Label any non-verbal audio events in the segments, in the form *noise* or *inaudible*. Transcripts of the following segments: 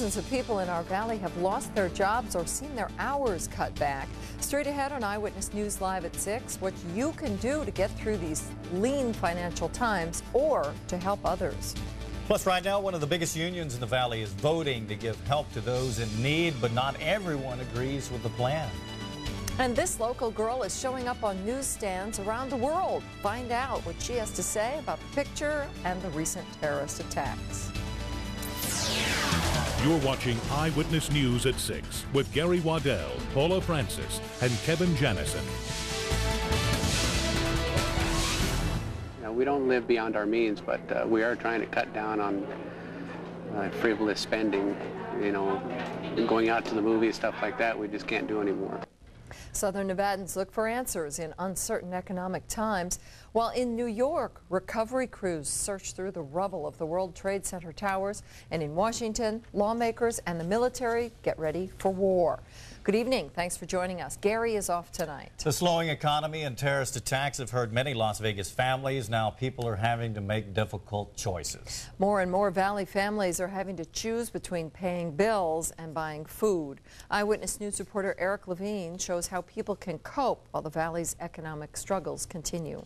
Thousands of people in our valley have lost their jobs or seen their hours cut back. Straight ahead on Eyewitness News Live at 6, what you can do to get through these lean financial times or to help others. Plus, right now, one of the biggest unions in the valley is voting to give help to those in need, but not everyone agrees with the plan. And this local girl is showing up on newsstands around the world. Find out what she has to say about the picture and the recent terrorist attacks. You're watching Eyewitness News at 6 with Gary Waddell, Paula Francis, and Kevin Janison. We don't live beyond our means, but uh, we are trying to cut down on uh, frivolous spending. You know, going out to the movies, stuff like that, we just can't do anymore. Southern Nevadans look for answers in uncertain economic times, while in New York, recovery crews search through the rubble of the World Trade Center towers, and in Washington, lawmakers and the military get ready for war. Good evening. Thanks for joining us. Gary is off tonight. The slowing economy and terrorist attacks have hurt many Las Vegas families. Now people are having to make difficult choices. More and more Valley families are having to choose between paying bills and buying food. Eyewitness News reporter Erik Levine shows how people can cope while the Valley's economic struggles continue.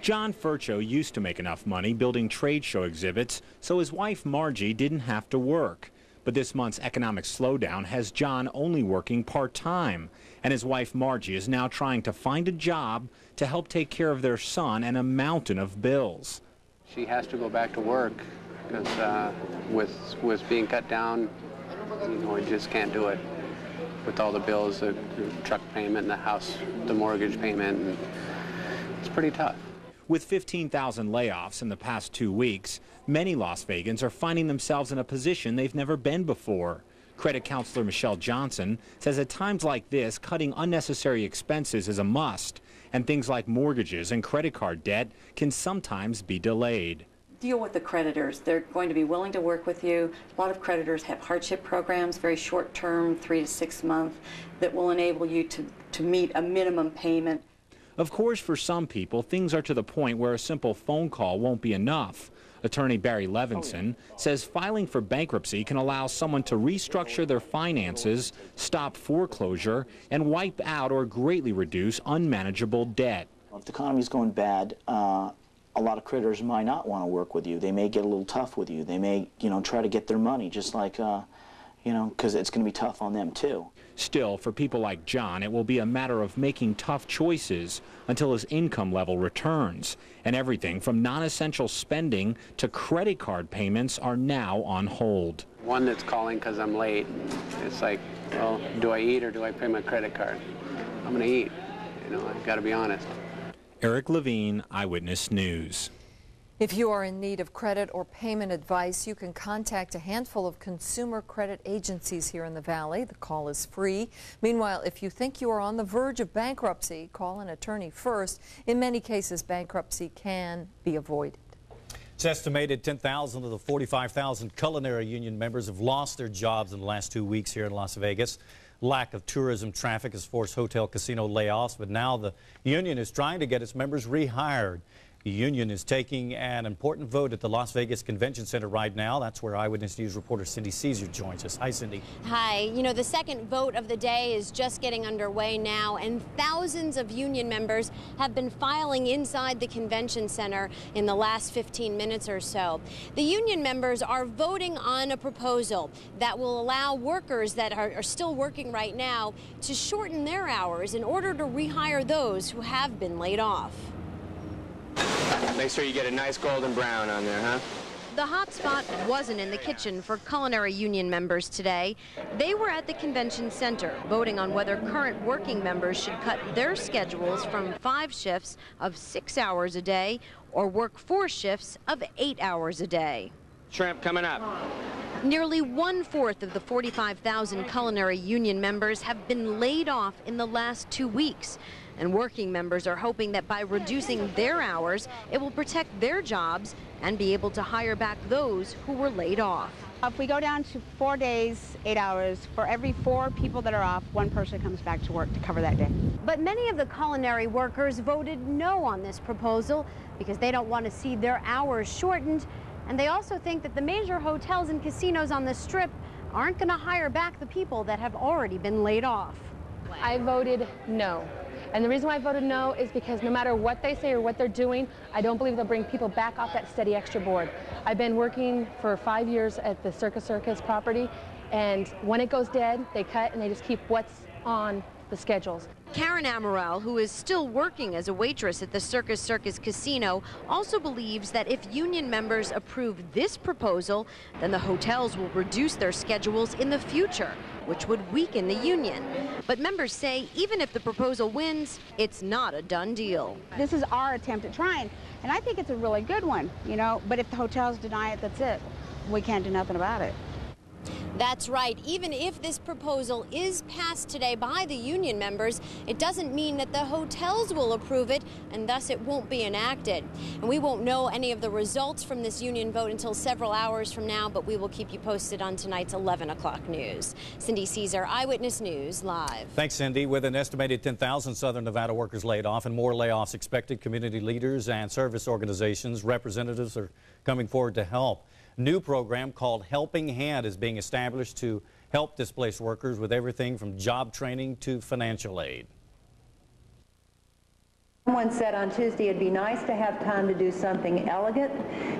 John Furcho used to make enough money building trade show exhibits so his wife Margie didn't have to work. But this month's economic slowdown has John only working part-time, and his wife Margie is now trying to find a job to help take care of their son and a mountain of bills. She has to go back to work because uh, with, with being cut down, you know, we just can't do it with all the bills, the, truck payment, and the house, the mortgage payment, it's pretty tough. With 15,000 layoffs in the past two weeks, many Las Vegans are finding themselves in a position they've never been before. Credit counselor Michelle Johnson says at times like this, cutting unnecessary expenses is a must, and things like mortgages and credit card debt can sometimes be delayed. Deal with the creditors. They're going to be willing to work with you. A lot of creditors have hardship programs, very short term, three to six months, that will enable you to, to meet a minimum payment. Of course, for some people, things are to the point where a simple phone call won't be enough. Attorney Barry Levinson says filing for bankruptcy can allow someone to restructure their finances, stop foreclosure, and wipe out or greatly reduce unmanageable debt. If the economy's going bad, uh, a lot of critters might not want to work with you. They may get a little tough with you. They may, you know, try to get their money, just like, uh, you know, because it's going to be tough on them too. Still, for people like John, it will be a matter of making tough choices until his income level returns. And everything from non-essential spending to credit card payments are now on hold. One that's calling because I'm late. It's like, well, do I eat or do I pay my credit card? I'm going to eat. You know, I've got to be honest. Erik Levine, Eyewitness News. If you are in need of credit or payment advice, you can contact a handful of consumer credit agencies here in the Valley. The call is free. Meanwhile, if you think you are on the verge of bankruptcy, call an attorney first. In many cases, bankruptcy can be avoided. It's estimated 10,000 of the 45,000 culinary union members have lost their jobs in the last two weeks here in Las Vegas. Lack of tourism traffic has forced hotel casino layoffs, but now the union is trying to get its members rehired. The union is taking an important vote at the Las Vegas Convention Center right now. That's where Eyewitness News reporter Cindy Cesare joins us. Hi, Cindy. Hi. You know, the second vote of the day is just getting underway now, and thousands of union members have been filing inside the convention center in the last 15 minutes or so. The union members are voting on a proposal that will allow workers that are, are still working right now to shorten their hours in order to rehire those who have been laid off. Make sure you get a nice golden brown on there, huh? The hot spot wasn't in the kitchen for culinary union members today. They were at the convention center voting on whether current working members should cut their schedules from five shifts of six hours a day or work four shifts of eight hours a day. Shrimp coming up. Nearly one-fourth of the 45,000 culinary union members have been laid off in the last two weeks. And working members are hoping that by reducing their hours, it will protect their jobs and be able to hire back those who were laid off. If we go down to four days, eight hours, for every four people that are off, one person comes back to work to cover that day. But many of the culinary workers voted no on this proposal because they don't want to see their hours shortened And they also think that the major hotels and casinos on the strip aren't going to hire back the people that have already been laid off. I voted no. And the reason why I voted no is because no matter what they say or what they're doing, I don't believe they'll bring people back off that steady extra board. I've been working for five years at the Circus Circus property, and when it goes dead, they cut and they just keep what's on the schedules. Karen Amaral, who is still working as a waitress at the Circus Circus Casino, also believes that if union members approve this proposal, then the hotels will reduce their schedules in the future, which would weaken the union. But members say even if the proposal wins, it's not a done deal. This is our attempt at trying, and I think it's a really good one, you know, but if the hotels deny it, that's it. We can't do nothing about it. That's right. Even if this proposal is passed today by the union members, it doesn't mean that the hotels will approve it and thus it won't be enacted. And we won't know any of the results from this union vote until several hours from now, but we will keep you posted on tonight's 11 o'clock news. Cindy Cesare, Eyewitness News, live. Thanks, Cindy. With an estimated 10,000 Southern Nevada workers laid off and more layoffs expected, community leaders and service organizations, representatives are coming forward to help new program called Helping Hand is being established to help displaced workers with everything from job training to financial aid. Someone said on Tuesday it'd be nice to have time to do something elegant,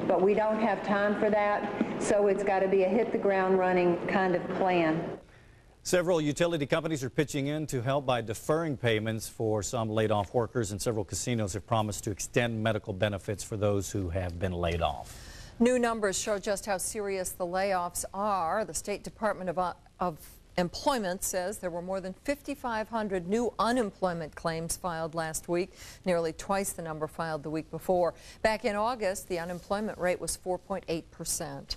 but we don't have time for that, so it's got to be a hit the ground running kind of plan. Several utility companies are pitching in to help by deferring payments for some laid off workers, and several casinos have promised to extend medical benefits for those who have been laid off. New numbers show just how serious the layoffs are. The State Department of, uh, of Employment says there were more than 5,500 new unemployment claims filed last week, nearly twice the number filed the week before. Back in August, the unemployment rate was 4.8 percent.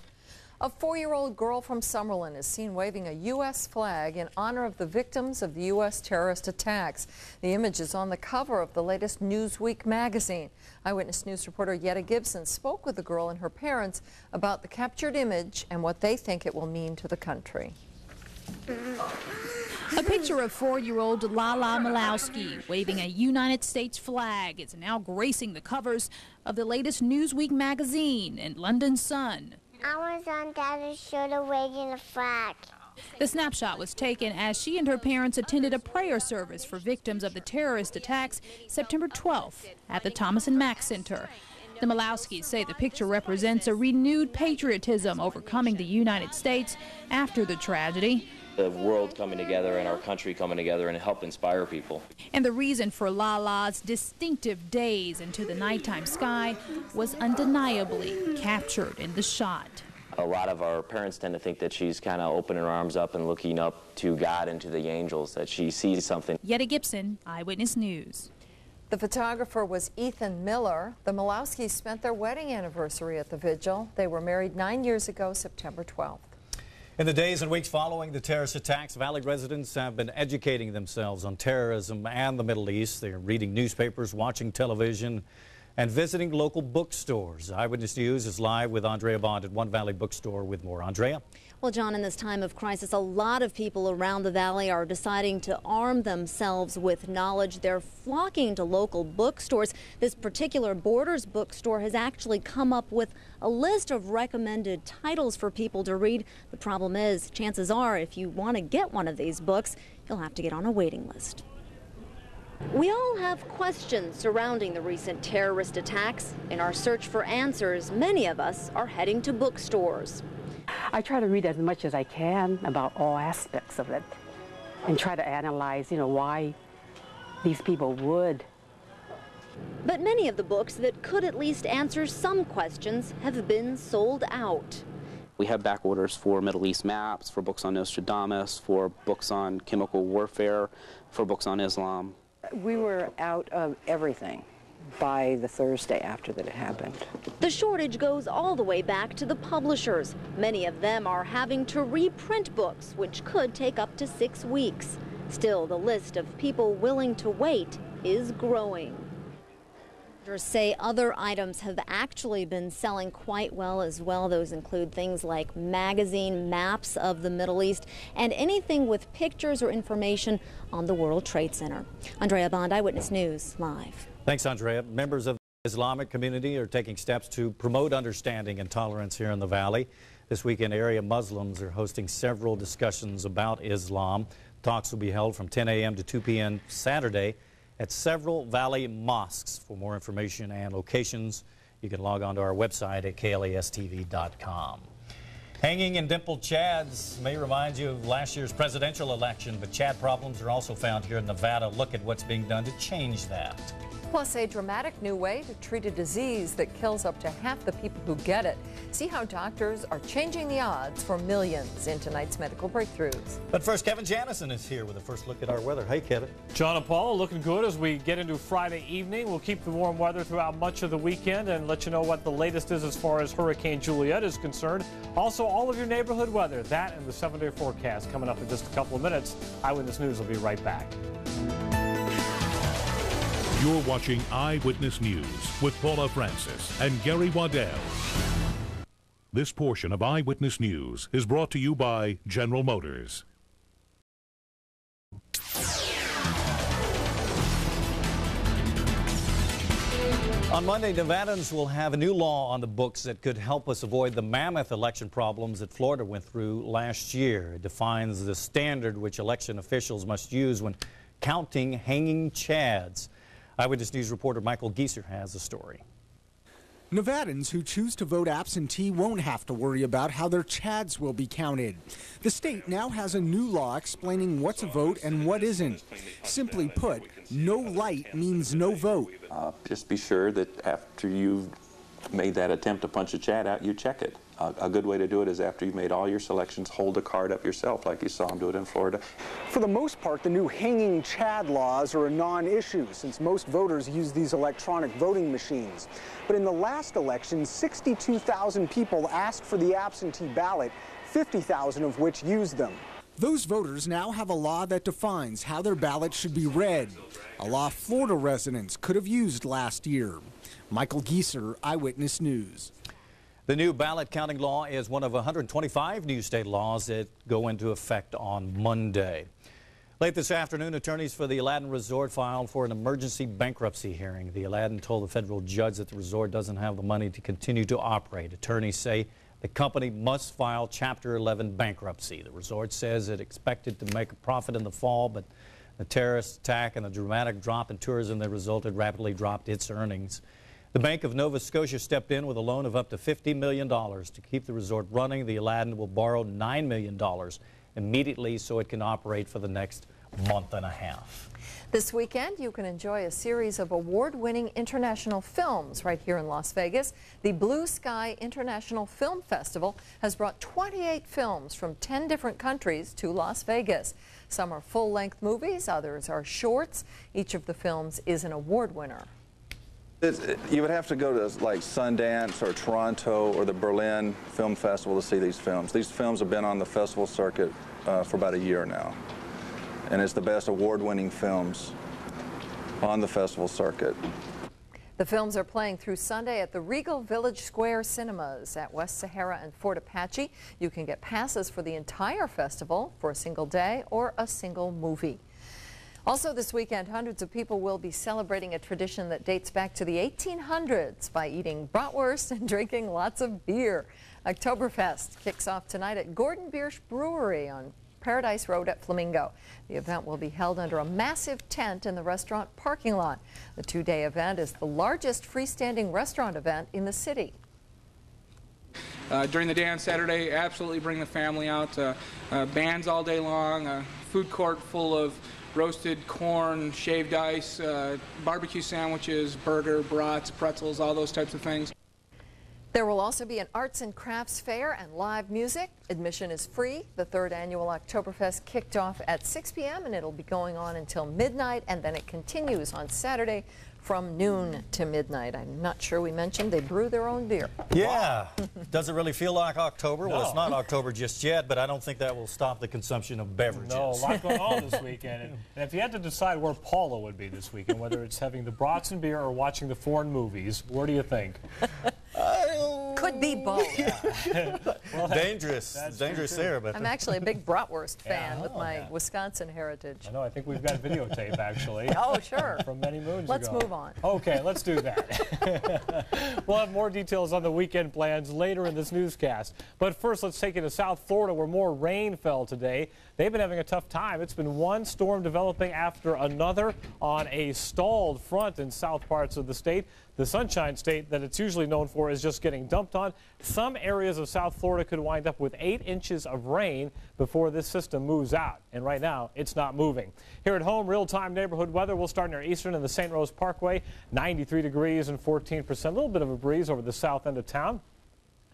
A four-year-old girl from Summerlin is seen waving a U.S. flag in honor of the victims of the U.S. terrorist attacks. The image is on the cover of the latest Newsweek magazine. Eyewitness News reporter Yetta Gibson spoke with the girl and her parents about the captured image and what they think it will mean to the country. A picture of four-year-old Lala Malowski waving a United States flag is now gracing the covers of the latest Newsweek magazine and London Sun. I was on Dad's shoulder waving a flag. The snapshot was taken as she and her parents attended a prayer service for victims of the terrorist attacks September 12th at the Thomas and Mack Center. The Malowskis say the picture represents a renewed patriotism overcoming the United States after the tragedy. The world coming together and our country coming together and help inspire people. And the reason for Lala's distinctive days into the nighttime sky was undeniably captured in the shot. A lot of our parents tend to think that she's kind of opening her arms up and looking up to God and to the angels, that she sees something. Yetta Gibson, Eyewitness News. The photographer was Ethan Miller. The Malowskis spent their wedding anniversary at the vigil. They were married nine years ago, September 12th. In the days and weeks following the terrorist attacks, Valley residents have been educating themselves on terrorism and the Middle East. They're reading newspapers, watching television, and visiting local bookstores. Eyewitness News is live with Andrea Bond at One Valley Bookstore with more. Andrea? Well, John, in this time of crisis, a lot of people around the valley are deciding to arm themselves with knowledge. They're flocking to local bookstores. This particular Borders bookstore has actually come up with a list of recommended titles for people to read. The problem is, chances are, if you want to get one of these books, you'll have to get on a waiting list. We all have questions surrounding the recent terrorist attacks. In our search for answers, many of us are heading to bookstores. I try to read as much as I can about all aspects of it and try to analyze, you know, why these people would. But many of the books that could at least answer some questions have been sold out. We have back orders for Middle East maps, for books on Nostradamus, for books on chemical warfare, for books on Islam. We were out of everything by the Thursday after that it happened. The shortage goes all the way back to the publishers. Many of them are having to reprint books, which could take up to six weeks. Still, the list of people willing to wait is growing. Say other items have actually been selling quite well as well. Those include things like magazine maps of the Middle East and anything with pictures or information on the World Trade Center. Andrea Bond, Eyewitness News, live. Thanks, Andrea. Members of the Islamic community are taking steps to promote understanding and tolerance here in the Valley. This weekend, area Muslims are hosting several discussions about Islam. Talks will be held from 10 a.m. to 2 p.m. Saturday at several Valley mosques. For more information and locations, you can log on to our website at klastv.com. Hanging and dimpled chads may remind you of last year's presidential election, but chad problems are also found here in Nevada. Look at what's being done to change that. Plus, a dramatic new way to treat a disease that kills up to half the people who get it. See how doctors are changing the odds for millions in tonight's medical breakthroughs. But first, Kevin Janison is here with a first look at our weather. Hey, Kevin. John and Paul looking good as we get into Friday evening. We'll keep the warm weather throughout much of the weekend and let you know what the latest is as far as Hurricane Juliet is concerned. Also, all of your neighborhood weather, that and the seven day forecast coming up in just a couple of minutes. Eyewitness News will be right back. You're watching Eyewitness News with Paula Francis and Gary Waddell. This portion of Eyewitness News is brought to you by General Motors. On Monday, Nevadans will have a new law on the books that could help us avoid the mammoth election problems that Florida went through last year. It defines the standard which election officials must use when counting hanging chads. Eyewitness News reporter Michael Geeser has the story. Nevadans who choose to vote absentee won't have to worry about how their chads will be counted. The state now has a new law explaining what's a vote and what isn't. Simply put, no light means no vote. Uh, just be sure that after you've made that attempt to punch a chad out, you check it. A, good way to do it is after you've made all your selections, hold a card up yourself like you saw him do it in Florida. For the most part, the new hanging Chad laws are a non-issue since most voters use these electronic voting machines. But in the last election, 62,000 people asked for the absentee ballot, 50,000 of which used them. Those voters now have a law that defines how their ballot should be read, a law Florida residents could have used last year. Michael Geeser, Eyewitness News. The new ballot counting law is one of 125 new state laws that go into effect on Monday. Late this afternoon, attorneys for the Aladdin Resort filed for an emergency bankruptcy hearing. The Aladdin told the federal judge that the resort doesn't have the money to continue to operate. Attorneys say the company must file Chapter 11 bankruptcy. The resort says it expected to make a profit in the fall, but the terrorist attack and the dramatic drop in tourism that resulted rapidly dropped its earnings. The Bank of Nova Scotia stepped in with a loan of up to $50 million to keep the resort running. The Aladdin will borrow $9 million immediately so it can operate for the next month and a half. This weekend, you can enjoy a series of award-winning international films right here in Las Vegas. The Blue Sky International Film Festival has brought 28 films from 10 different countries to Las Vegas. Some are full-length movies, others are shorts. Each of the films is an award winner. You would have to go to like Sundance or Toronto or the Berlin Film Festival to see these films. These films have been on the festival circuit uh, for about a year now. And it's the best award-winning films on the festival circuit. The films are playing through Sunday at the Regal Village Square Cinemas at West Sahara and Fort Apache. You can get passes for the entire festival for a single day or a single movie. Also this weekend, hundreds of people will be celebrating a tradition that dates back to the 1800s by eating bratwurst and *laughs* drinking lots of beer. Oktoberfest kicks off tonight at Gordon Biersch Brewery on Paradise Road at Flamingo. The event will be held under a massive tent in the restaurant parking lot. The two-day event is the largest freestanding restaurant event in the city. Uh, during the day on Saturday, absolutely bring the family out. Uh, uh, bands all day long, a food court full of roasted corn, shaved ice, uh, barbecue sandwiches, burger, brats, pretzels, all those types of things. There will also be an arts and crafts fair and live music. Admission is free. The third annual Oktoberfest kicked off at 6 p.m. and it'll be going on until midnight and then it continues on Saturday from noon to midnight. I'm not sure we mentioned they brew their own beer. Yeah. Does it really feel like October? No. Well, it's not October just yet, but I don't think that will stop the consumption of beverages. No, a lot going on this weekend. And, and if you had to decide where Paula would be this weekend, whether it's having the brats and beer or watching the foreign movies, where do you think? Could be both. *laughs* *laughs* dangerous, dangerous there. But I'm actually a big bratwurst fan Yeah, with oh, my yeah. Wisconsin heritage. I know, I think we've got videotape actually. *laughs* Oh, sure. From many moons Let's ago. move on. Okay, let's do that. we'll have more details on the weekend plans later in this newscast. But first, let's take you to South Florida where more rain fell today. They've been having a tough time. It's been one storm developing after another on a stalled front in south parts of the state. The Sunshine State that it's usually known for is just getting dumped on. Some areas of South Florida could wind up with eight inches of rain before this system moves out. And right now, it's not moving. Here at home, real-time neighborhood weather. We'll start near Eastern and the St. Rose Parkway, 93 degrees and 14 percent. A little bit of a breeze over the south end of town.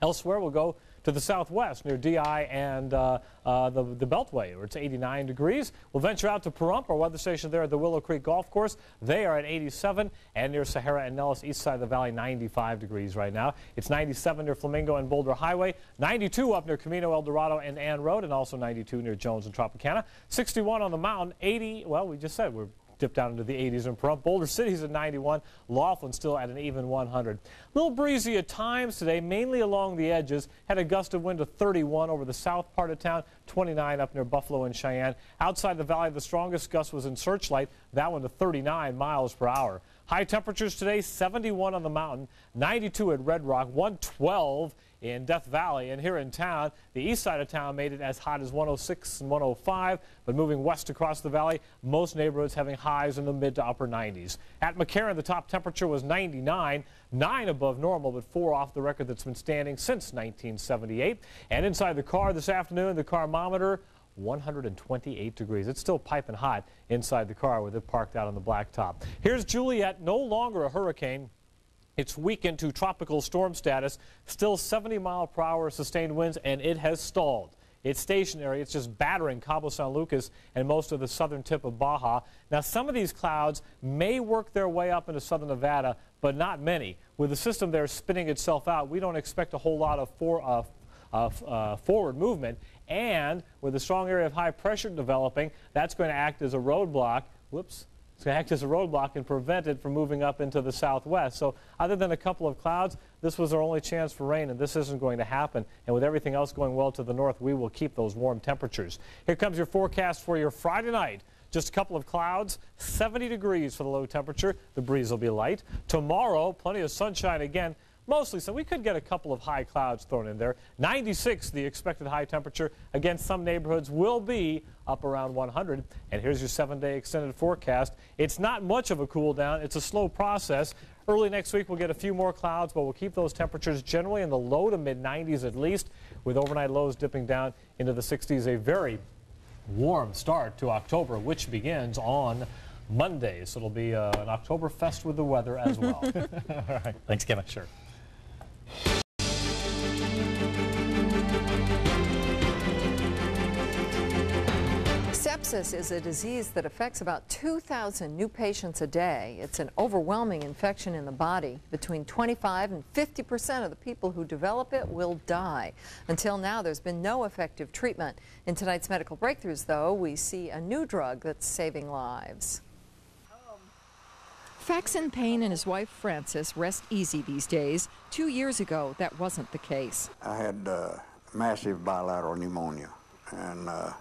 Elsewhere, we'll go to the southwest near DI and uh, uh, the, the Beltway, where it's 89 degrees. We'll venture out to Pahrump, our weather station there at the Willow Creek Golf Course. They are at 87, and near Sahara and Nellis, east side of the valley, 95 degrees right now. It's 97 near Flamingo and Boulder Highway, 92 up near Camino El Dorado and Ann Road, and also 92 near Jones and Tropicana. 61 on the mountain, 80, well, we just said we're dip down into the 80s in Pahrump. Boulder City's at 91. Laughlin still at an even 100. A little breezy at times today, mainly along the edges. Had a gust of wind of 31 over the south part of town, 29 up near Buffalo and Cheyenne. Outside the valley, the strongest gust was in Searchlight, that one to 39 miles per hour. High temperatures today, 71 on the mountain, 92 at Red Rock, 112 in Death Valley. And here in town, the east side of town made it as hot as 106 and 105, but moving west across the valley, most neighborhoods having highs in the mid to upper 90s. At McCarran, the top temperature was 99, 9 above normal, but 4 off the record that's been standing since 1978. And inside the car this afternoon, the carmometer 128 degrees. It's still piping hot inside the car with it parked out on the blacktop. Here's Juliet, no longer a hurricane. It's weakened to tropical storm status, still 70 mile per hour sustained winds, and it has stalled. It's stationary. It's just battering Cabo San Lucas and most of the southern tip of Baja. Now, some of these clouds may work their way up into southern Nevada, but not many. With the system there spinning itself out, we don't expect a whole lot of for, uh, of uh, forward movement. And with a strong area of high pressure developing, that's going to act as a roadblock. Whoops. It's going to act as a roadblock and prevent it from moving up into the southwest. So other than a couple of clouds, this was our only chance for rain, and this isn't going to happen. And with everything else going well to the north, we will keep those warm temperatures. Here comes your forecast for your Friday night. Just a couple of clouds, 70 degrees for the low temperature. The breeze will be light. Tomorrow, plenty of sunshine again. Mostly so. We could get a couple of high clouds thrown in there. 96, the expected high temperature. Again, some neighborhoods will be up around 100. And here's your seven-day extended forecast. It's not much of a cool down. It's a slow process. Early next week, we'll get a few more clouds, but we'll keep those temperatures generally in the low to mid 90s at least, with overnight lows dipping down into the 60s. A very warm start to October, which begins on Monday. So it'll be uh, an Oktoberfest with the weather as well. *laughs* All right. Thanks, Kevin. Sure. Sepsis is a disease that affects about 2,000 new patients a day. It's an overwhelming infection in the body. Between 25 and 50 percent of the people who develop it will die. Until now, there's been no effective treatment. In tonight's medical breakthroughs, though, we see a new drug that's saving lives. Faxon Payne and his wife Frances rest easy these days. Two years ago, that wasn't the case. I had uh, massive bilateral pneumonia, and uh,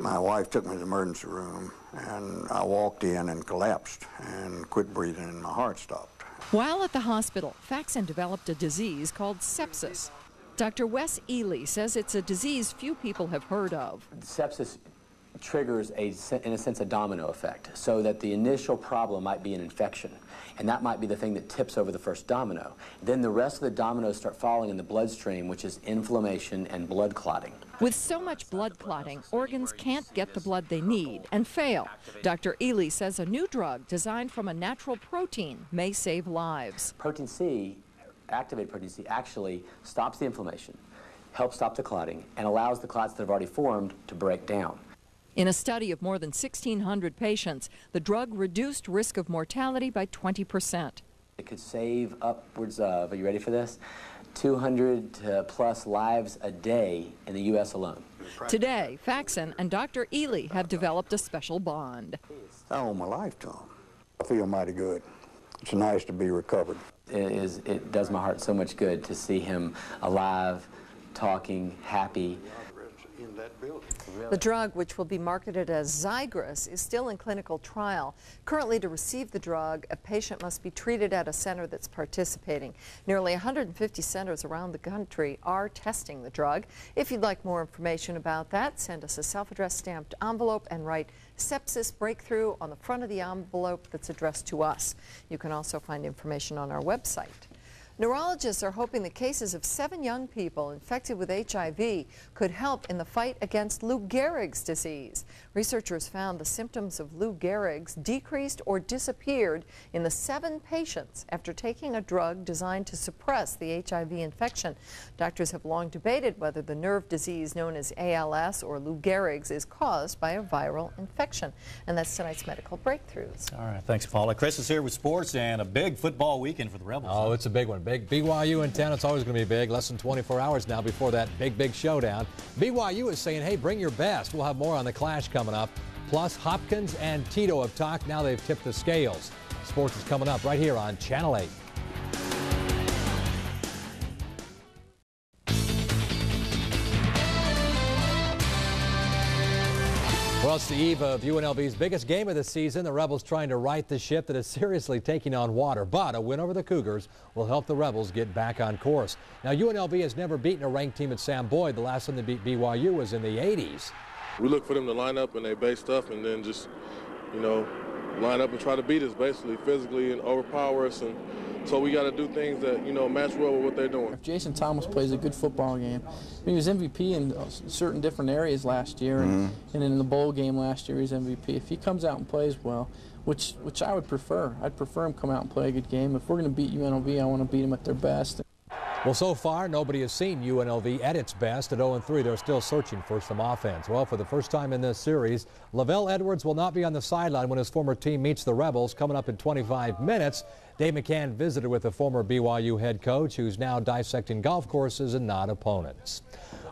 my wife took me to the emergency room, and I walked in and collapsed and quit breathing, and my heart stopped. While at the hospital, Faxon developed a disease called sepsis. Dr. Wes Ely says it's a disease few people have heard of. Sepsis triggers, a, in a sense, a domino effect, so that the initial problem might be an infection, and that might be the thing that tips over the first domino. Then the rest of the dominoes start falling in the bloodstream, which is inflammation and blood clotting. With so much blood clotting, organs can't get the blood they need and fail. Dr. Ely says a new drug designed from a natural protein may save lives. Protein C, activated protein C, actually stops the inflammation, helps stop the clotting, and allows the clots that have already formed to break down. In a study of more than 1,600 patients, the drug reduced risk of mortality by 20 percent. It could save upwards of, are you ready for this? 200 plus lives a day in the U.S. alone. Today, Faxon and Dr. Ely have developed a special bond. I owe my life to them. I feel mighty good. it's nice to be recovered. It, is, it does my heart so much good to see him alive, talking, happy. The drug, which will be marketed as Xigris, is still in clinical trial. Currently, to receive the drug, a patient must be treated at a center that's participating. Nearly 150 centers around the country are testing the drug. If you'd like more information about that, send us a self-addressed stamped envelope and write sepsis breakthrough on the front of the envelope that's addressed to us. You can also find information on our website. Neurologists are hoping the cases of seven young people infected with HIV could help in the fight against Lou Gehrig's disease. Researchers found the symptoms of Lou Gehrig's decreased or disappeared in the seven patients after taking a drug designed to suppress the HIV infection. Doctors have long debated whether the nerve disease known as ALS or Lou Gehrig's is caused by a viral infection. And that's tonight's medical breakthroughs. All right, thanks, Paula. Chris is here with sports and a big football weekend for the Rebels. Oh, it's a big one big. BYU in town, it's always going to be big. Less than 24 hours now before that big, big showdown. BYU is saying, hey, bring your best. We'll have more on the clash coming up. Plus, Hopkins and Tito have talked. Now they've tipped the scales. Sports is coming up right here on Channel 8. Well, it's the eve of UNLV's biggest game of the season. The Rebels trying to right the ship that is seriously taking on water. But a win over the Cougars will help the Rebels get back on course. Now, UNLV has never beaten a ranked team at Sam Boyd. The last time they beat BYU was in the 80s. We look for them to line up and they base stuff and then just, you know, line up and try to beat us basically physically and overpower us and so we got to do things that you know match well with what they're doing. If Jason Thomas plays a good football game, he was MVP in certain different areas last year, and, mm-hmm. and in the bowl game last year he's MVP. If he comes out and plays well, which which I would prefer, I'd prefer him come out and play a good game. If we're going to beat UNLV, I want to beat them at their best. Well, so far, nobody has seen UNLV at its best. At 0-3, they're still searching for some offense. Well, for the first time in this series, LaVell Edwards will not be on the sideline when his former team meets the Rebels coming up in 25 minutes. Dave McCann visited with the former BYU head coach, who's now dissecting golf courses and not opponents.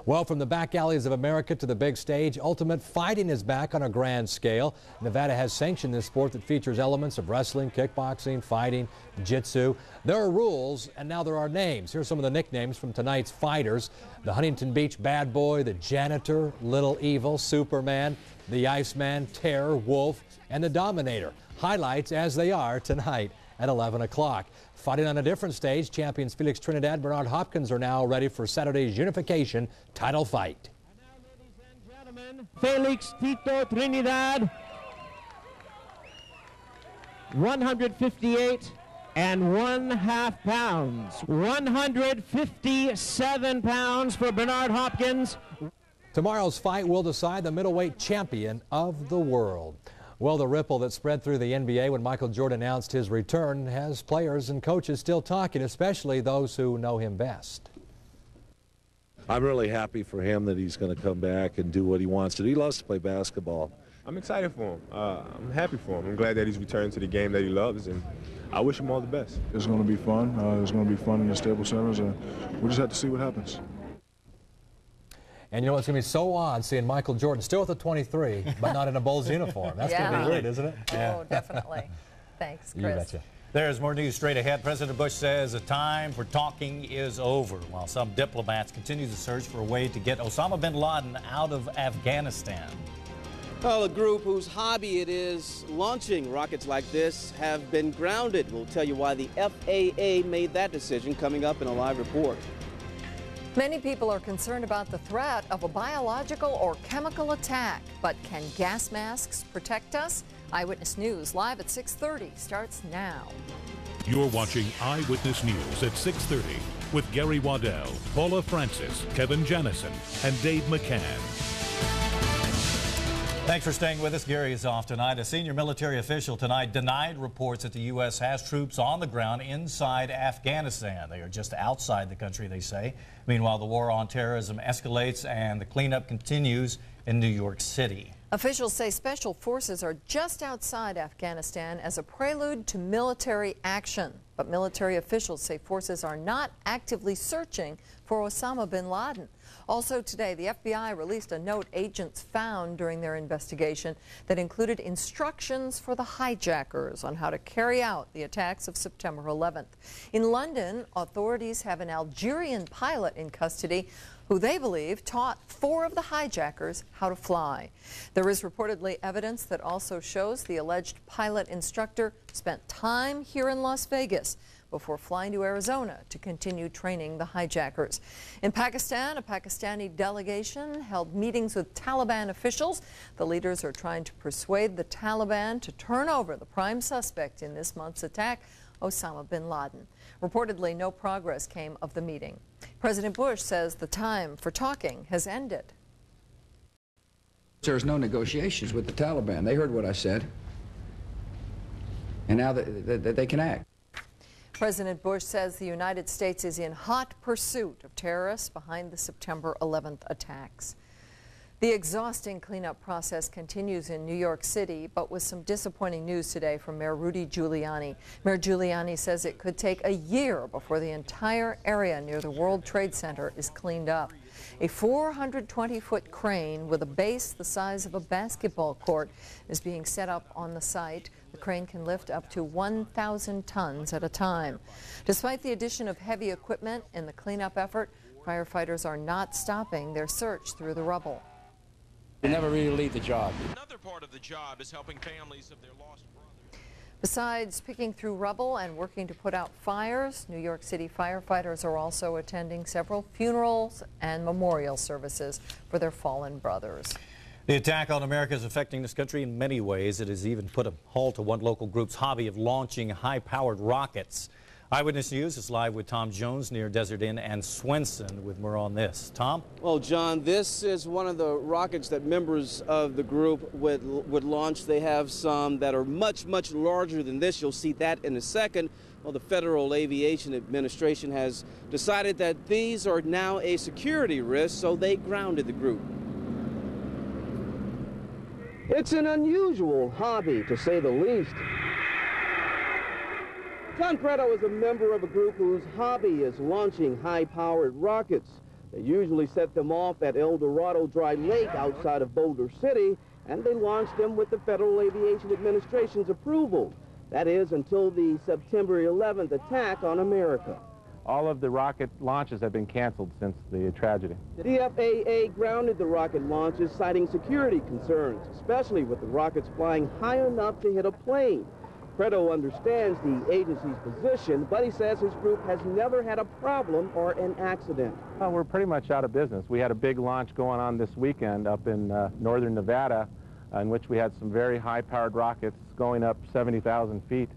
Well, from the back alleys of America to the big stage, ultimate fighting is back on a grand scale. Nevada has sanctioned this sport that features elements of wrestling, kickboxing, fighting, jiu-jitsu. There are rules, and now there are names. Here's some of the nicknames from tonight's fighters. The Huntington Beach Bad Boy, the Janitor, Little Evil, Superman, the Iceman, Terror, Wolf, and the Dominator. Highlights as they are tonight at 11 o'clock. Fighting on a different stage, champions Felix Trinidad, Bernard Hopkins are now ready for Saturday's unification title fight. And now, ladies and gentlemen, Felix Tito Trinidad, 158 and one half pounds. 157 pounds for Bernard Hopkins. Tomorrow's fight will decide the middleweight champion of the world. Well, the ripple that spread through the NBA when Michael Jordan announced his return has players and coaches still talking, especially those who know him best. I'm really happy for him that he's going to come back and do what he wants to do. He loves to play basketball. I'm excited for him. Uh, I'm happy for him. I'm glad that he's returned to the game that he loves, and I wish him all the best. It's going to be fun. Uh, it's going to be fun in the Staples Centers, and we just have to see what happens. And you know, it's going to be so odd seeing Michael Jordan still with a 23, but not in a Bulls uniform. That's yeah. going to be weird, isn't it? Oh, yeah. Oh, definitely. Thanks, Chris. You betcha. There's more news straight ahead. President Bush says the time for talking is over, while some diplomats continue to search for a way to get Osama bin Laden out of Afghanistan. Well, a group whose hobby it is launching rockets like this have been grounded. We'll tell you why the FAA made that decision coming up in a live report. Many people are concerned about the threat of a biological or chemical attack, but can gas masks protect us? Eyewitness News live at 6:30 starts now. You're watching Eyewitness News at 6:30 with Gary Waddell, Paula Francis, Kevin Janison, and Dave McCann. Thanks for staying with us. Gary is off tonight. A senior military official tonight denied reports that the U.S. has troops on the ground inside Afghanistan. They are just outside the country, they say. Meanwhile, the war on terrorism escalates and the cleanup continues in New York City. Officials say special forces are just outside Afghanistan as a prelude to military action. But military officials say forces are not actively searching for Osama bin Laden. Also today, the FBI released a note agents found during their investigation that included instructions for the hijackers on how to carry out the attacks of September 11th. In London, authorities have an Algerian pilot in custody who they believe taught four of the hijackers how to fly. There is reportedly evidence that also shows the alleged pilot instructor spent time here in Las Vegas before flying to Arizona to continue training the hijackers. In Pakistan, a Pakistani delegation held meetings with Taliban officials. The leaders are trying to persuade the Taliban to turn over the prime suspect in this month's attack, Osama bin Laden. Reportedly, no progress came of the meeting. President Bush says the time for talking has ended. There's no negotiations with the Taliban. They heard what I said. And now that they, they can act. President Bush says the United States is in hot pursuit of terrorists behind the September 11th attacks. The exhausting cleanup process continues in New York City, but with some disappointing news today from Mayor Rudy Giuliani. Mayor Giuliani says it could take a year before the entire area near the World Trade Center is cleaned up. A 420-foot crane with a base the size of a basketball court is being set up on the site. The crane can lift up to 1,000 tons at a time. Despite the addition of heavy equipment in the cleanup effort, firefighters are not stopping their search through the rubble. You never really leave the job. Another part of the job is helping families of their lost brothers. Besides picking through rubble and working to put out fires, New York City firefighters are also attending several funerals and memorial services for their fallen brothers. The attack on America is affecting this country in many ways. It has even put a halt to one local group's hobby of launching high-powered rockets. Eyewitness News is live with Tom Jones near Desert Inn and Swenson with more on this. Tom? Well, John, this is one of the rockets that members of the group would, would launch. They have some that are much, much larger than this. You'll see that in a second. Well, the Federal Aviation Administration has decided that these are now a security risk, so they grounded the group. It's an unusual hobby, to say the least. John Preto is a member of a group whose hobby is launching high-powered rockets. They usually set them off at El Dorado Dry Lake outside of Boulder City, and they launch them with the Federal Aviation Administration's approval. That is until the September 11th attack on America. All of the rocket launches have been canceled since the tragedy. The FAA grounded the rocket launches, citing security concerns, especially with the rockets flying high enough to hit a plane. Preto understands the agency's position, but he says his group has never had a problem or an accident. Well, we're pretty much out of business. We had a big launch going on this weekend up in uh, northern Nevada, in which we had some very high-powered rockets going up 70,000 feet.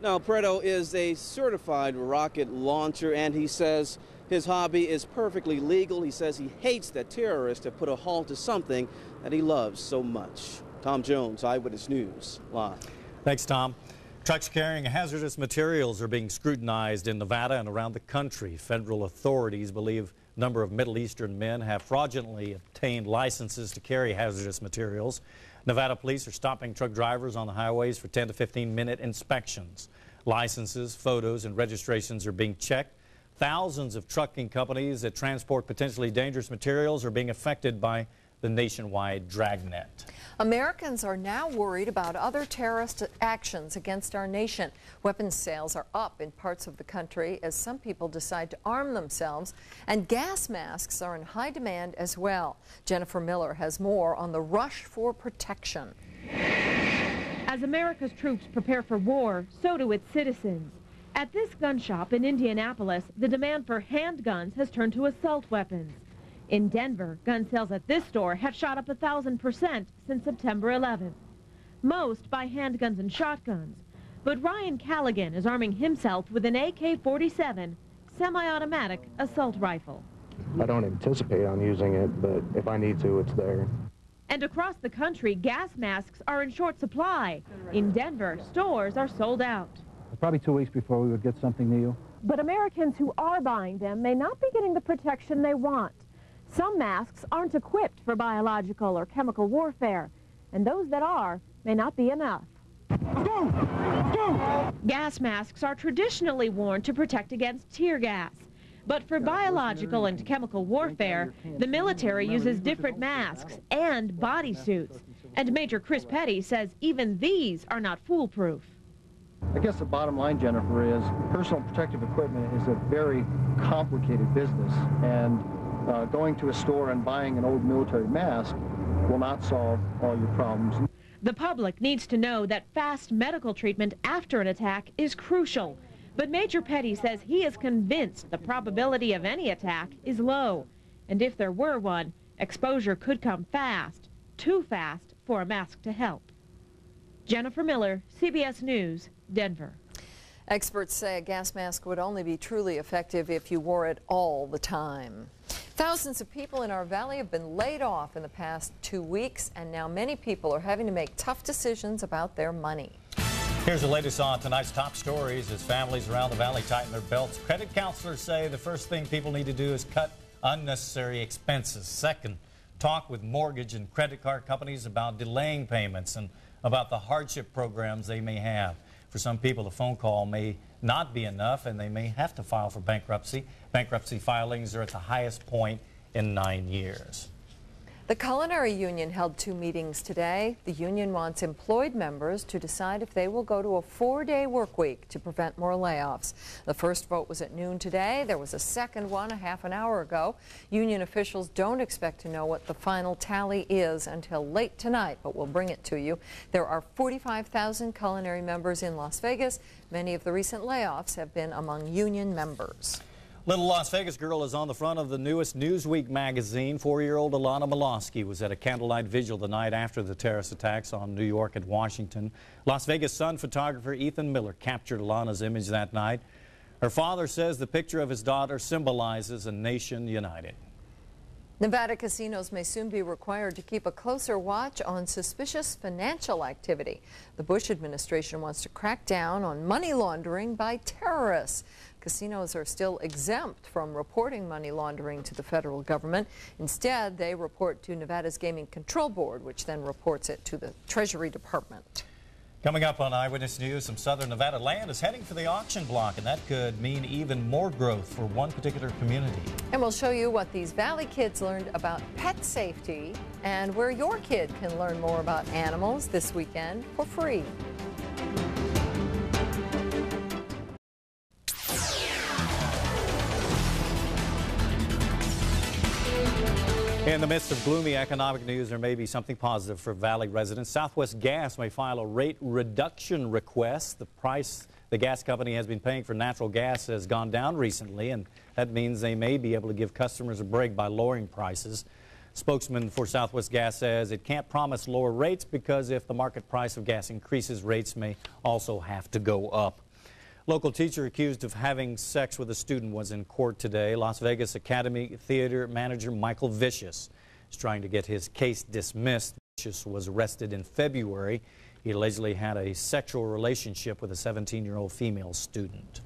Now, Preto is a certified rocket launcher, and he says his hobby is perfectly legal. He says he hates that terrorists have put a halt to something that he loves so much. Tom Jones, Eyewitness News, live. Thanks, Tom. Trucks carrying hazardous materials are being scrutinized in Nevada and around the country. Federal authorities believe a number of Middle Eastern men have fraudulently obtained licenses to carry hazardous materials. Nevada police are stopping truck drivers on the highways for 10 to 15 minute inspections. Licenses, photos, and registrations are being checked. Thousands of trucking companies that transport potentially dangerous materials are being affected by the nationwide dragnet. Americans are now worried about other terrorist actions against our nation. Weapons sales are up in parts of the country as some people decide to arm themselves, and gas masks are in high demand as well. Jennifer Miller has more on the rush for protection. As America's troops prepare for war, so do its citizens. At this gun shop in Indianapolis, the demand for handguns has turned to assault weapons. In Denver, gun sales at this store have shot up a thousand percent since September 11th. Most buy handguns and shotguns, but Ryan Callaghan is arming himself with an AK-47 semi-automatic assault rifle. I don't anticipate on using it, but if I need to, it's there. And across the country, gas masks are in short supply. In Denver, stores are sold out. Probably two weeks before we would get something to you. But Americans who are buying them may not be getting the protection they want. Some masks aren't equipped for biological or chemical warfare, and those that are may not be enough. Go! Go! Gas masks are traditionally worn to protect against tear gas. But for biological and chemical warfare, the military uses different masks and bodysuits. And Major Chris Petty says even these are not foolproof. I guess the bottom line, Jennifer, is personal protective equipment is a very complicated business, and uh, going to a store and buying an old military mask will not solve all your problems. The public needs to know that fast medical treatment after an attack is crucial. But Major Petty says he is convinced the probability of any attack is low. And if there were one, exposure could come fast, too fast for a mask to help. Jennifer Miller, CBS News, Denver. Experts say a gas mask would only be truly effective if you wore it all the time. Thousands of people in our valley have been laid off in the past two weeks, and now many people are having to make tough decisions about their money. Here's the latest on tonight's top stories as families around the valley tighten their belts. Credit counselors say the first thing people need to do is cut unnecessary expenses. Second, talk with mortgage and credit card companies about delaying payments and about the hardship programs they may have. For some people, the phone call may not be enough and they may have to file for bankruptcy. Bankruptcy filings are at the highest point in nine years. The Culinary Union held two meetings today. The union wants employed members to decide if they will go to a four-day work week to prevent more layoffs. The first vote was at noon today. There was a second one a half an hour ago. Union officials don't expect to know what the final tally is until late tonight, but we'll bring it to you. There are 45,000 culinary members in Las Vegas. Many of the recent layoffs have been among union members. Little Las Vegas girl is on the front of the newest Newsweek magazine. Four-year-old Alana Milosky was at a candlelight vigil the night after the terrorist attacks on New York and Washington. Las Vegas Sun photographer Ethan Miller captured Alana's image that night. Her father says the picture of his daughter symbolizes a nation united. Nevada casinos may soon be required to keep a closer watch on suspicious financial activity. The Bush administration wants to crack down on money laundering by terrorists. Casinos are still exempt from reporting money laundering to the federal government. Instead, they report to Nevada's Gaming Control Board, which then reports it to the Treasury Department. Coming up on Eyewitness News, some southern Nevada land is heading for the auction block, and that could mean even more growth for one particular community. And we'll show you what these Valley kids learned about pet safety and where your kid can learn more about animals this weekend for free. In the midst of gloomy economic news, there may be something positive for Valley residents. Southwest Gas may file a rate reduction request. The price the gas company has been paying for natural gas has gone down recently, and that means they may be able to give customers a break by lowering prices. Spokesman for Southwest Gas says it can't promise lower rates because if the market price of gas increases, rates may also have to go up. Local teacher accused of having sex with a student was in court today. Las Vegas Academy Theater manager Michael Vicious is trying to get his case dismissed. Vicious was arrested in February. He allegedly had a sexual relationship with a 17-year-old female student.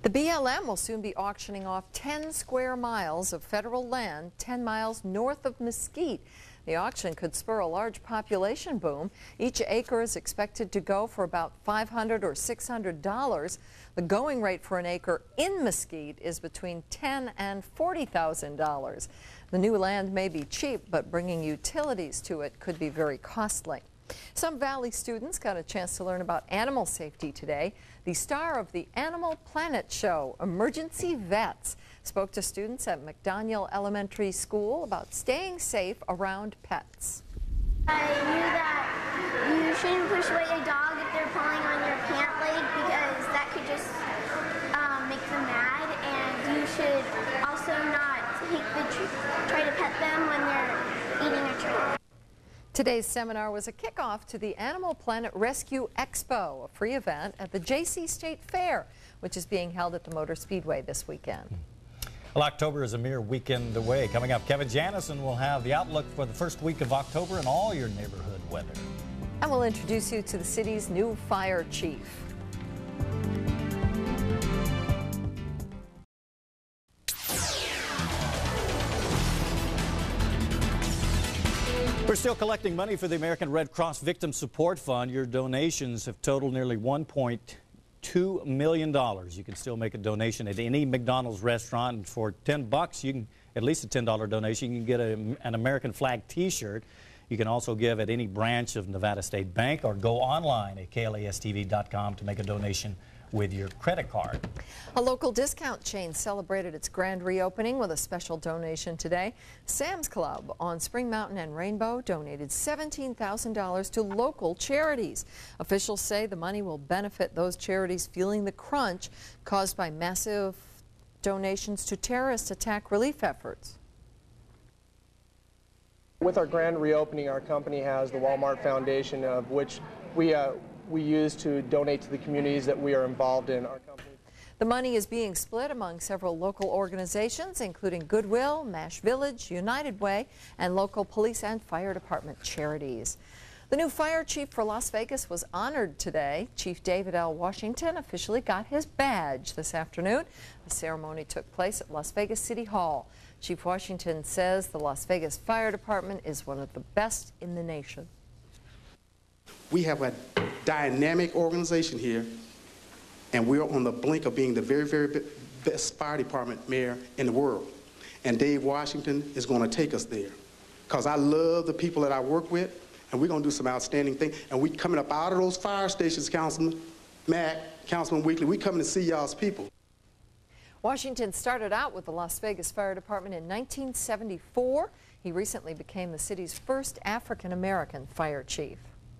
The BLM will soon be auctioning off 10 square miles of federal land 10 miles north of Mesquite. The auction could spur a large population boom. Each acre is expected to go for about 500 or $600. The going rate for an acre in Mesquite is between 10 and $40,000. The new land may be cheap, but bringing utilities to it could be very costly. Some Valley students got a chance to learn about animal safety today. The star of the Animal Planet show, Emergency Vets, spoke to students at McDaniel Elementary School about staying safe around pets. I knew that you shouldn't push away a dog if they're pulling on your pant leg because that could just um, make them mad and you should also not take the try to pet them when they're eating a treat. Today's seminar was a kickoff to the Animal Planet Rescue Expo, a free event at the Jaycee State Fair, which is being held at the Motor Speedway this weekend. Well, October is a mere weekend away. Coming up, Kevin Janison will have the outlook for the first week of October and all your neighborhood weather. And we'll introduce you to the city's new fire chief. We're still collecting money for the American Red Cross Victim Support Fund. Your donations have totaled nearly $1.2 million. You can still make a donation at any McDonald's restaurant. And for 10 bucks, you can, at least a $10 donation, you can get a, an American flag t-shirt. You can also give at any branch of Nevada State Bank or go online at klastv.com to make a donation with your credit card. A local discount chain celebrated its grand reopening with a special donation today. Sam's Club on Spring Mountain and Rainbow donated $17,000 to local charities. Officials say the money will benefit those charities feeling the crunch caused by massive donations to terrorist attack relief efforts. With our grand reopening, our company has the Walmart Foundation, of which we uh, we use to donate to the communities that we are involved in. Our company. The money is being split among several local organizations, including Goodwill, Mash Village, United Way, and local police and fire department charities. The new fire chief for Las Vegas was honored today. Chief David L. Washington officially got his badge this afternoon. The ceremony took place at Las Vegas City Hall. Chief Washington says the Las Vegas Fire Department is one of the best in the nation. We have a dynamic organization here, and we're on the blink of being the very, very best fire department mayor in the world. And Dave Washington is going to take us there. Because I love the people that I work with, and we're going to do some outstanding things. And we're coming up out of those fire stations, Councilman Mack, Councilman Weekly, we coming to see y'all's people. Washington started out with the Las Vegas Fire Department in 1974. He recently became the city's first African-American fire chief.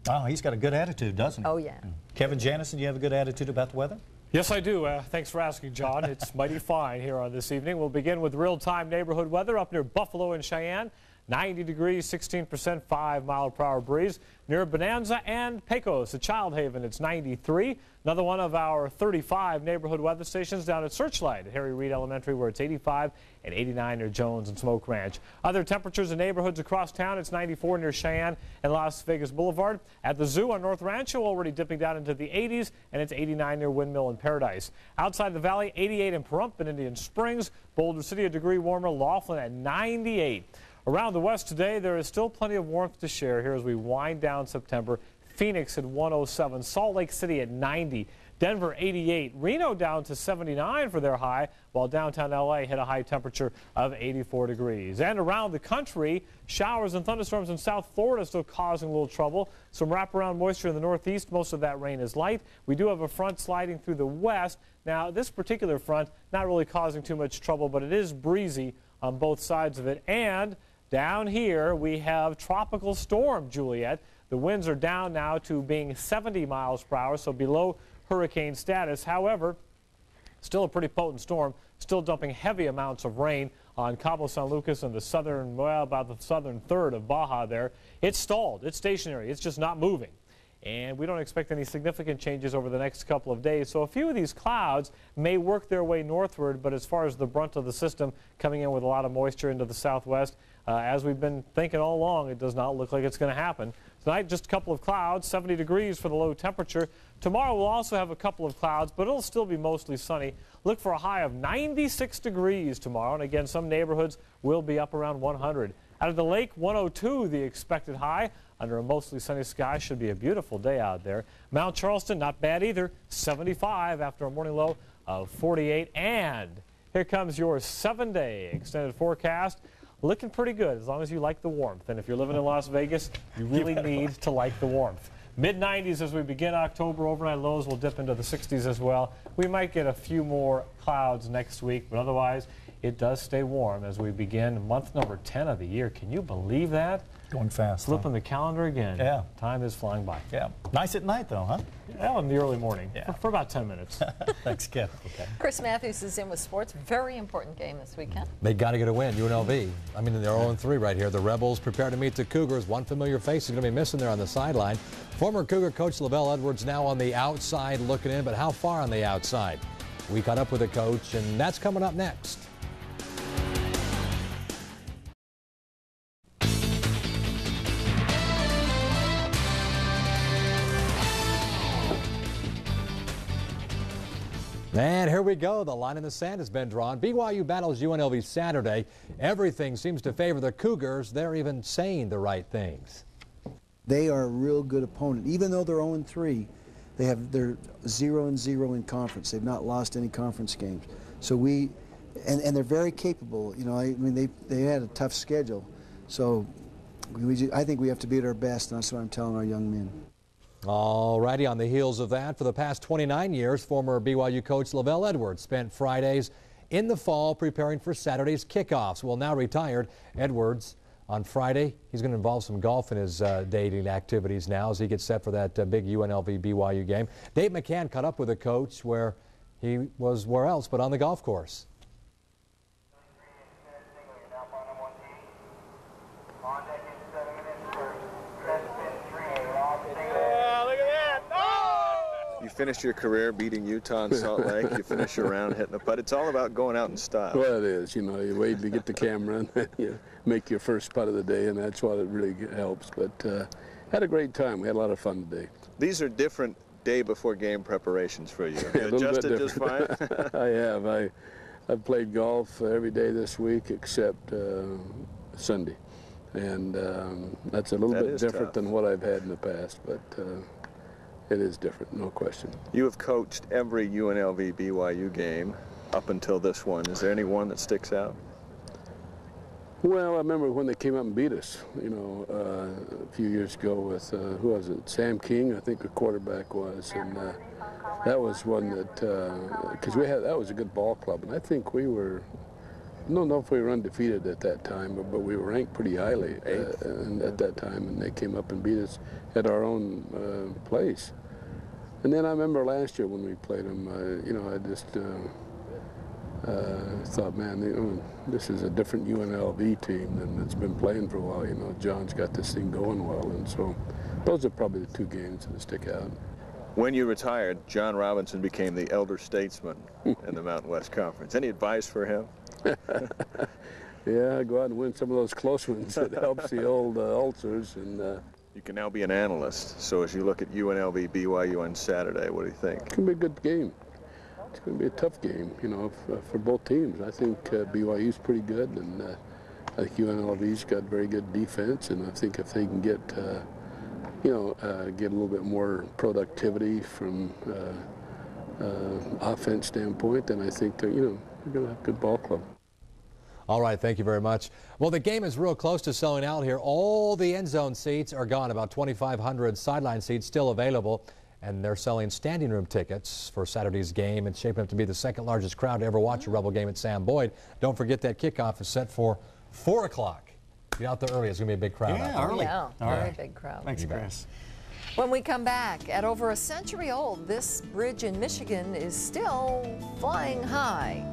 Oh, he's got a good attitude, doesn't he? Oh, yeah. Kevin Janison, you have a good attitude about the weather? Yes, I do. Uh, thanks for asking, John. It's *laughs* mighty fine here on this evening. We'll begin with real-time neighborhood weather up near Buffalo and Cheyenne. 90 degrees, 16%, 5 mile per hour breeze. Near Bonanza and Pecos, the Child Haven, it's 93. Another one of our 35 neighborhood weather stations down at Searchlight at Harry Reid Elementary, where it's 85 and 89 near Jones and Smoke Ranch. Other temperatures in neighborhoods across town, it's 94 near Cheyenne and Las Vegas Boulevard. At the zoo on North Rancho, already dipping down into the 80s, and it's 89 near Windmill and Paradise. Outside the valley, 88 in Pahrump and Indian Springs. Boulder City, a degree warmer. Laughlin at 98. Around the west today, there is still plenty of warmth to share here as we wind down September. Phoenix at 107, Salt Lake City at 90, Denver 88, Reno down to 79 for their high, while downtown LA hit a high temperature of 84 degrees. And around the country, showers and thunderstorms in South Florida still causing a little trouble. Some wraparound moisture in the northeast. Most of that rain is light. We do have a front sliding through the west. Now, this particular front not really causing too much trouble, but it is breezy on both sides of it. And down here, we have tropical storm Juliette. The winds are down now to being 70 miles per hour, so below hurricane status. However, still a pretty potent storm, still dumping heavy amounts of rain on Cabo San Lucas and the southern, well, about the southern third of Baja there. It's stalled. It's stationary. It's just not moving and we don't expect any significant changes over the next couple of days. So a few of these clouds may work their way northward, but as far as the brunt of the system coming in with a lot of moisture into the southwest, uh, as we've been thinking all along, it does not look like it's going to happen. Tonight, just a couple of clouds, 70 degrees for the low temperature. Tomorrow, we'll also have a couple of clouds, but it'll still be mostly sunny. Look for a high of 96 degrees tomorrow, and again, some neighborhoods will be up around 100. Out of the lake, 102 the expected high. Under a mostly sunny sky, should be a beautiful day out there. Mount Charleston, not bad either, 75 after a morning low of 48. And here comes your seven-day extended forecast. Looking pretty good as long as you like the warmth. And if you're living in Las Vegas, you *laughs* really need to like the warmth. Mid 90s as we begin October. Overnight lows will dip into the 60s as well. We might get a few more clouds next week, but otherwise, it does stay warm as we begin month number 10 of the year. Can you believe that? Going fast. Flipping huh? the calendar again. Yeah. Time is flying by. Yeah. Nice at night, though, huh? Yeah, in the early morning. Yeah. For, for about 10 minutes. *laughs* Thanks, Kip. Okay. Chris Maathuis is in with sports. Very important game this weekend. They got to get a win, UNLV. I mean, they're 0-3 right here. The Rebels prepare to meet the Cougars. One familiar face is going to be missing there on the sideline. Former Cougar coach LaVell Edwards now on the outside looking in, but how far on the outside? We caught up with the coach, and that's coming up next. And here we go. The line in the sand has been drawn. BYU battles UNLV Saturday. Everything seems to favor the Cougars. They're even saying the right things. They are a real good opponent. Even though they're 0-3, they have they're 0 and 0 in conference. They've not lost any conference games. So we and, and they're very capable. You know, I, mean they they had a tough schedule. So we, I think we have to be at our best, and that's what I'm telling our young men. All righty, on the heels of that, for the past 29 years, former BYU coach LaVell Edwards spent Fridays in the fall preparing for Saturday's kickoffs. Well, now retired, Edwards on Friday, he's going to involve some golf in his uh, dating activities now as he gets set for that uh, big UNLV BYU game. Dave McCann caught up with the coach where he was where else but on the golf course. You finished your career beating Utah in Salt Lake. You finish your round hitting a putt. It's all about going out in style. Well, it is. You know, you wait to get the camera and then you make your first putt of the day, and that's what it really helps. But uh, had a great time. We had a lot of fun today. These are different day before game preparations for you. *laughs* Have you a little bit adjusted just fine? *laughs* I have. I I've played golf every day this week except uh, Sunday, and um, that's a little That bit different tough. than what I've had in the past. But uh, it is different, no question. You have coached every UNLV BYU game up until this one. Is there any one that sticks out? Well, I remember when they came up and beat us, you know, uh, a few years ago with, uh, who was it, Sam King, I think the quarterback was, and uh, that was one that, because we had, that was a good ball club, and I think we were, I don't know if we were undefeated at that time, but, but we were ranked pretty highly uh, and at that time, and they came up and beat us at our own uh, place. And then I remember last year when we played them, uh, you know, I just uh, uh, thought, man, you know, this is a different UNLV team than that's been playing for a while. You know, John's got this thing going well, and so those are probably the two games that stick out. When you retired, John Robinson became the elder statesman in the Mountain West Conference. Any advice for him? *laughs* Yeah, go out and win some of those close ones. It helps the old uh, ulcers. And uh, You can now be an analyst. So as you look at UNLV BYU on Saturday, what do you think? it's going to be a good game. It's going to be a tough game, you know, for, for both teams. I think uh, BYU's pretty good, and uh, I think UNLV's got very good defense. And I think if they can get, uh, you know, uh, get a little bit more productivity from uh, uh, offense standpoint, then I think that you know we're going to have a good ball club. All right, thank you very much. Well, the game is real close to selling out here. All the end zone seats are gone, about 2,500 sideline seats still available, and they're selling standing room tickets for Saturday's game. It's shaping up to be the second largest crowd to ever watch a Rebel game at Sam Boyd. Don't forget that kickoff is set for 4 o'clock. Get out there early. It's going to be a big crowd. out there. Yeah, All very right. big crowd. Thanks, Chris. When we come back, at over a century old, this bridge in Michigan is still flying high.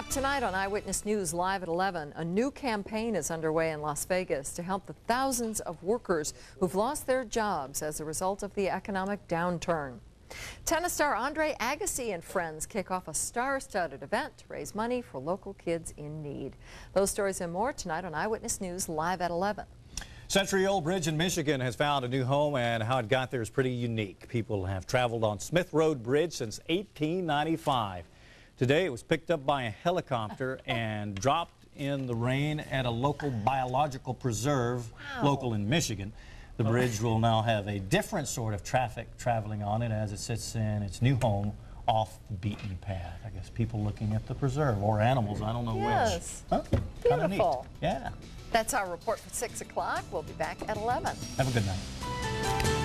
Up tonight on Eyewitness News Live at 11, a new campaign is underway in Las Vegas to help the thousands of workers who've lost their jobs as a result of the economic downturn. Tennis star Andre Agassi and friends kick off a star-studded event to raise money for local kids in need. Those stories and more tonight on Eyewitness News Live at 11. Century-old bridge in Michigan has found a new home, and how it got there is pretty unique. People have traveled on Smith Road Bridge since 1895. Today, it was picked up by a helicopter *laughs* and dropped in the rain at a local biological preserve, local in Michigan. The bridge will now have a different sort of traffic traveling on it as it sits in its new home off the beaten path. I guess people looking at the preserve or animals, I don't know Yes. which. Huh? Beautiful. Yeah. That's our report for 6 o'clock. We'll be back at 11. Have a good night.